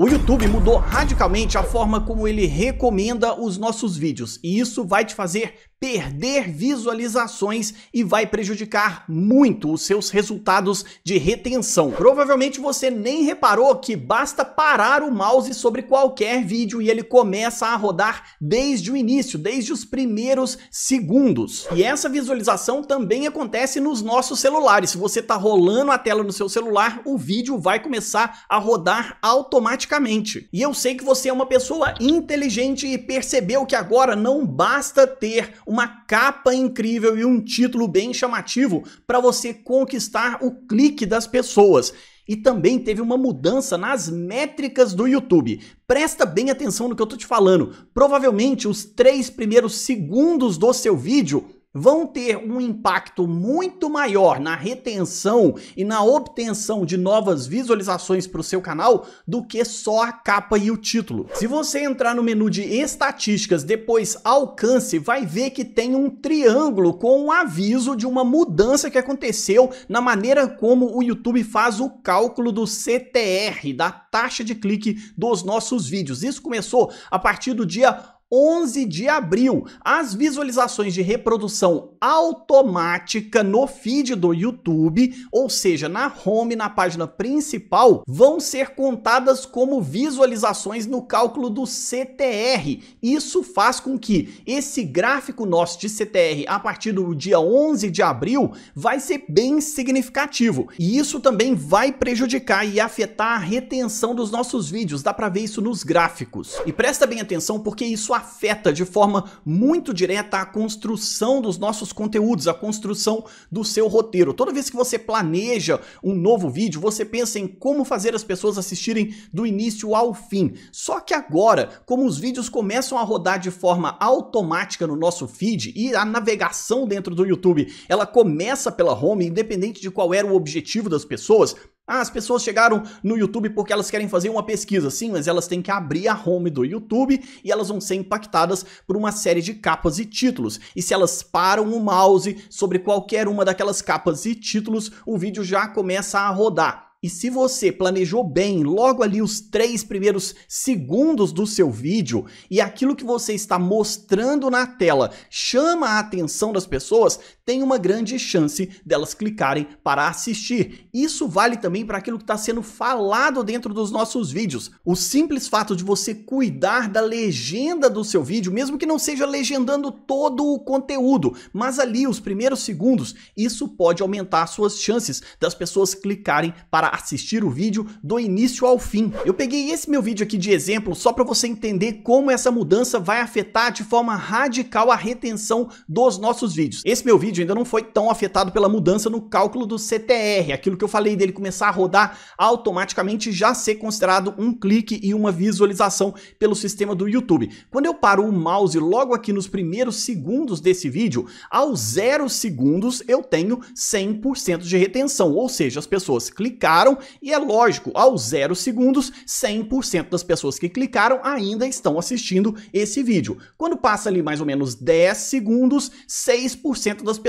O YouTube mudou radicalmente a forma como ele recomenda os nossos vídeos. E isso vai te fazer perder visualizações e vai prejudicar muito os seus resultados de retenção. Provavelmente você nem reparou que basta parar o mouse sobre qualquer vídeo e ele começa a rodar desde o início, desde os primeiros segundos. E essa visualização também acontece nos nossos celulares. Se você está rolando a tela no seu celular, o vídeo vai começar a rodar automaticamente. E eu sei que você é uma pessoa inteligente e percebeu que agora não basta ter uma capa incrível e um título bem chamativo para você conquistar o clique das pessoas. E também teve uma mudança nas métricas do YouTube. Presta bem atenção no que eu tô te falando. Provavelmente os três primeiros segundos do seu vídeo vão ter um impacto muito maior na retenção e na obtenção de novas visualizações para o seu canal do que só a capa e o título. Se você entrar no menu de estatísticas, depois alcance, vai ver que tem um triângulo com um aviso de uma mudança que aconteceu na maneira como o YouTube faz o cálculo do CTR, da taxa de clique dos nossos vídeos. Isso começou a partir do dia 11 de abril, as visualizações de reprodução automática no feed do YouTube, ou seja, na home, na página principal, vão ser contadas como visualizações no cálculo do CTR. Isso faz com que esse gráfico nosso de CTR a partir do dia 11 de abril vai ser bem significativo. E isso também vai prejudicar e afetar a retenção dos nossos vídeos. Dá para ver isso nos gráficos. E presta bem atenção porque isso afeta de forma muito direta a construção dos nossos conteúdos, a construção do seu roteiro. Toda vez que você planeja um novo vídeo, você pensa em como fazer as pessoas assistirem do início ao fim. Só que agora, como os vídeos começam a rodar de forma automática no nosso feed e a navegação dentro do YouTube, ela começa pela home, independente de qual era o objetivo das pessoas, ah, as pessoas chegaram no YouTube porque elas querem fazer uma pesquisa. Sim, mas elas têm que abrir a home do YouTube e elas vão ser impactadas por uma série de capas e títulos. E se elas param o mouse sobre qualquer uma daquelas capas e títulos, o vídeo já começa a rodar. E se você planejou bem logo ali os três primeiros segundos do seu vídeo e aquilo que você está mostrando na tela chama a atenção das pessoas, tem uma grande chance delas clicarem para assistir. Isso vale também para aquilo que está sendo falado dentro dos nossos vídeos. O simples fato de você cuidar da legenda do seu vídeo, mesmo que não seja legendando todo o conteúdo, mas ali os primeiros segundos, isso pode aumentar suas chances das pessoas clicarem para assistir o vídeo do início ao fim. Eu peguei esse meu vídeo aqui de exemplo só para você entender como essa mudança vai afetar de forma radical a retenção dos nossos vídeos. Esse meu vídeo ainda não foi tão afetado pela mudança no cálculo do CTR, aquilo que eu falei dele começar a rodar automaticamente já ser considerado um clique e uma visualização pelo sistema do YouTube. Quando eu paro o mouse logo aqui nos primeiros segundos desse vídeo, aos zero segundos eu tenho 100% de retenção, ou seja, as pessoas clicaram e é lógico, aos zero segundos, 100% das pessoas que clicaram ainda estão assistindo esse vídeo. Quando passa ali mais ou menos 10 segundos, 6% das pessoas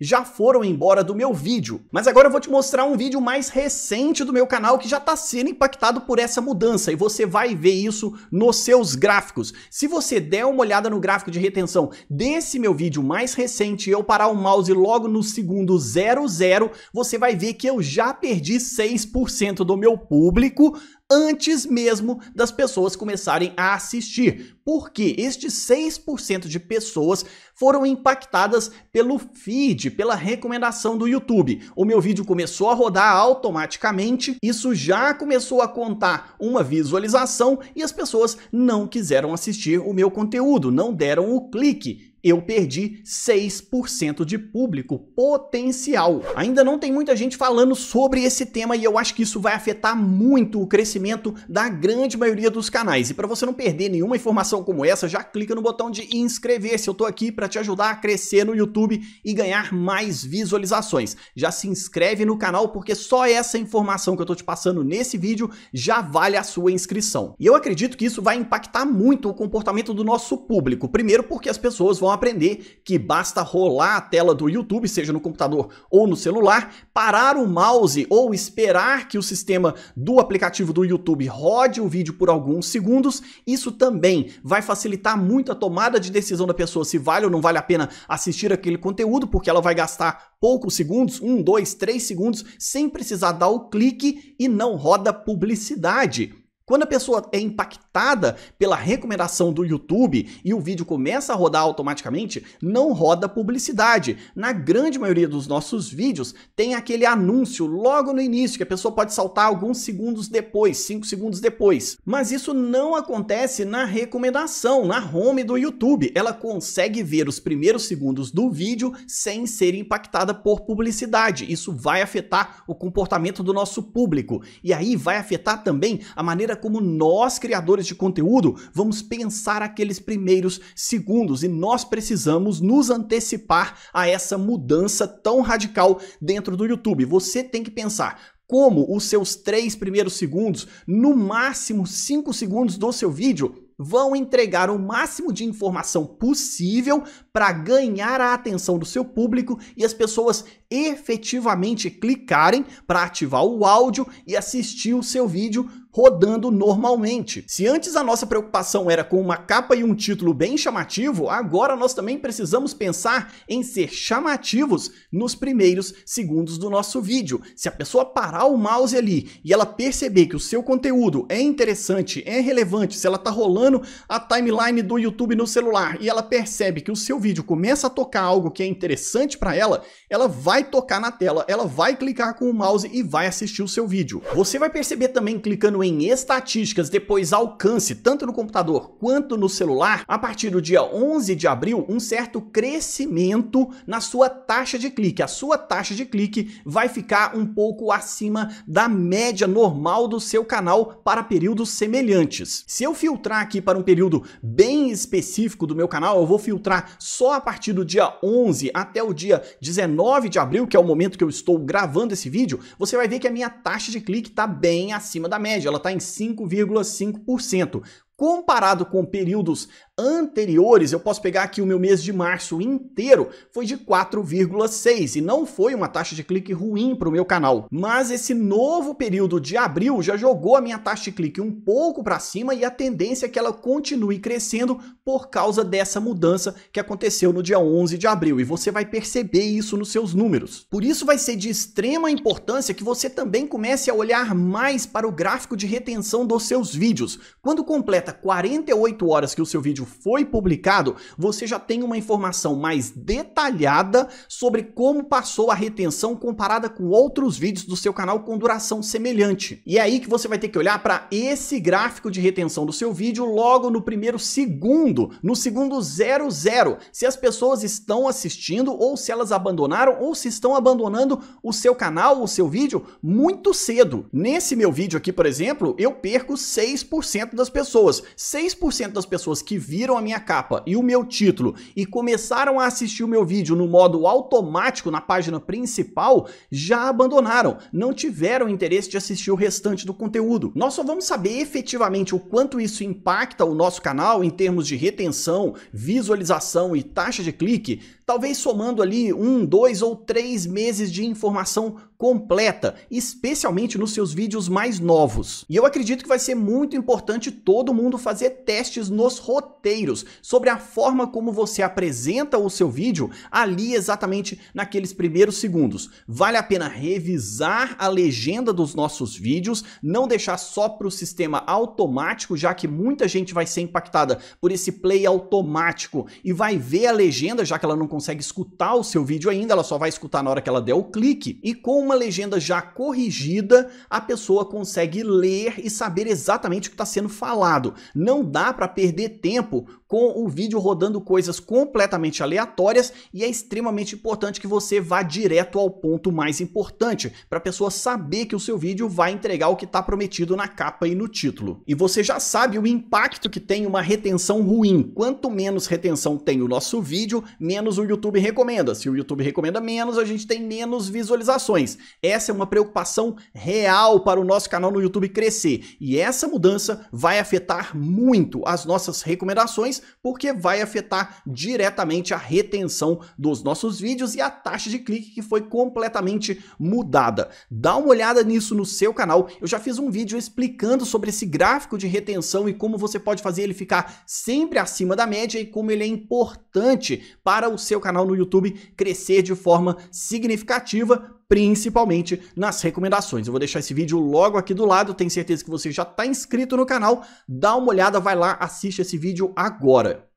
já foram embora do meu vídeo. Mas agora eu vou te mostrar um vídeo mais recente do meu canal que já está sendo impactado por essa mudança e você vai ver isso nos seus gráficos. Se você der uma olhada no gráfico de retenção desse meu vídeo mais recente e eu parar o mouse logo no segundo 00, você vai ver que eu já perdi 6% do meu público antes mesmo das pessoas começarem a assistir, porque estes 6% de pessoas foram impactadas pelo feed, pela recomendação do YouTube. O meu vídeo começou a rodar automaticamente, isso já começou a contar uma visualização e as pessoas não quiseram assistir o meu conteúdo, não deram o clique eu perdi 6% de público potencial. Ainda não tem muita gente falando sobre esse tema e eu acho que isso vai afetar muito o crescimento da grande maioria dos canais. E para você não perder nenhuma informação como essa, já clica no botão de inscrever-se. Eu tô aqui para te ajudar a crescer no YouTube e ganhar mais visualizações. Já se inscreve no canal porque só essa informação que eu tô te passando nesse vídeo já vale a sua inscrição. E eu acredito que isso vai impactar muito o comportamento do nosso público. Primeiro porque as pessoas vão vão aprender que basta rolar a tela do YouTube, seja no computador ou no celular, parar o mouse ou esperar que o sistema do aplicativo do YouTube rode o vídeo por alguns segundos. Isso também vai facilitar muito a tomada de decisão da pessoa se vale ou não vale a pena assistir aquele conteúdo, porque ela vai gastar poucos segundos, um, dois, três segundos, sem precisar dar o clique e não roda publicidade. Quando a pessoa é impactada pela recomendação do YouTube e o vídeo começa a rodar automaticamente, não roda publicidade. Na grande maioria dos nossos vídeos tem aquele anúncio logo no início que a pessoa pode saltar alguns segundos depois, 5 segundos depois. Mas isso não acontece na recomendação, na home do YouTube. Ela consegue ver os primeiros segundos do vídeo sem ser impactada por publicidade. Isso vai afetar o comportamento do nosso público e aí vai afetar também a maneira como nós, criadores de conteúdo, vamos pensar aqueles primeiros segundos e nós precisamos nos antecipar a essa mudança tão radical dentro do YouTube. Você tem que pensar como os seus três primeiros segundos, no máximo cinco segundos do seu vídeo, vão entregar o máximo de informação possível para ganhar a atenção do seu público e as pessoas efetivamente clicarem para ativar o áudio e assistir o seu vídeo rodando normalmente. Se antes a nossa preocupação era com uma capa e um título bem chamativo, agora nós também precisamos pensar em ser chamativos nos primeiros segundos do nosso vídeo. Se a pessoa parar o mouse ali e ela perceber que o seu conteúdo é interessante, é relevante, se ela está rolando a timeline do YouTube no celular e ela percebe que o seu vídeo começa a tocar algo que é interessante para ela, ela vai tocar na tela, ela vai clicar com o mouse e vai assistir o seu vídeo. Você vai perceber também clicando em estatísticas, depois alcance, tanto no computador quanto no celular, a partir do dia 11 de abril, um certo crescimento na sua taxa de clique. A sua taxa de clique vai ficar um pouco acima da média normal do seu canal para períodos semelhantes. Se eu filtrar aqui para um período bem específico do meu canal, eu vou filtrar só a partir do dia 11 até o dia 19 de abril, que é o momento que eu estou gravando esse vídeo, você vai ver que a minha taxa de clique está bem acima da média ela está em 5,5%. Comparado com períodos anteriores, eu posso pegar aqui o meu mês de março inteiro, foi de 4,6 e não foi uma taxa de clique ruim para o meu canal. Mas esse novo período de abril já jogou a minha taxa de clique um pouco para cima e a tendência é que ela continue crescendo por causa dessa mudança que aconteceu no dia 11 de abril e você vai perceber isso nos seus números. Por isso vai ser de extrema importância que você também comece a olhar mais para o gráfico de retenção dos seus vídeos. Quando completa 48 horas que o seu vídeo foi publicado, você já tem uma informação mais detalhada sobre como passou a retenção comparada com outros vídeos do seu canal com duração semelhante. E é aí que você vai ter que olhar para esse gráfico de retenção do seu vídeo logo no primeiro segundo, no segundo 00, se as pessoas estão assistindo ou se elas abandonaram ou se estão abandonando o seu canal, o seu vídeo muito cedo. Nesse meu vídeo aqui, por exemplo, eu perco 6% das pessoas. 6% das pessoas que viram a minha capa e o meu título e começaram a assistir o meu vídeo no modo automático na página principal, já abandonaram, não tiveram interesse de assistir o restante do conteúdo. Nós só vamos saber efetivamente o quanto isso impacta o nosso canal em termos de retenção, visualização e taxa de clique talvez somando ali um, dois ou três meses de informação completa, especialmente nos seus vídeos mais novos. E eu acredito que vai ser muito importante todo mundo fazer testes nos roteiros sobre a forma como você apresenta o seu vídeo ali exatamente naqueles primeiros segundos. Vale a pena revisar a legenda dos nossos vídeos, não deixar só para o sistema automático, já que muita gente vai ser impactada por esse play automático e vai ver a legenda, já que ela não consegue escutar o seu vídeo ainda, ela só vai escutar na hora que ela der o clique. E com uma legenda já corrigida, a pessoa consegue ler e saber exatamente o que está sendo falado. Não dá para perder tempo com o vídeo rodando coisas completamente aleatórias e é extremamente importante que você vá direto ao ponto mais importante, para a pessoa saber que o seu vídeo vai entregar o que está prometido na capa e no título. E você já sabe o impacto que tem uma retenção ruim. Quanto menos retenção tem o nosso vídeo, menos o YouTube recomenda. Se o YouTube recomenda menos, a gente tem menos visualizações. Essa é uma preocupação real para o nosso canal no YouTube crescer. E essa mudança vai afetar muito as nossas recomendações, porque vai afetar diretamente a retenção dos nossos vídeos e a taxa de clique que foi completamente mudada. Dá uma olhada nisso no seu canal. Eu já fiz um vídeo explicando sobre esse gráfico de retenção e como você pode fazer ele ficar sempre acima da média e como ele é importante para o seu canal no YouTube crescer de forma significativa, principalmente nas recomendações. Eu vou deixar esse vídeo logo aqui do lado, tenho certeza que você já está inscrito no canal, dá uma olhada, vai lá, assiste esse vídeo agora.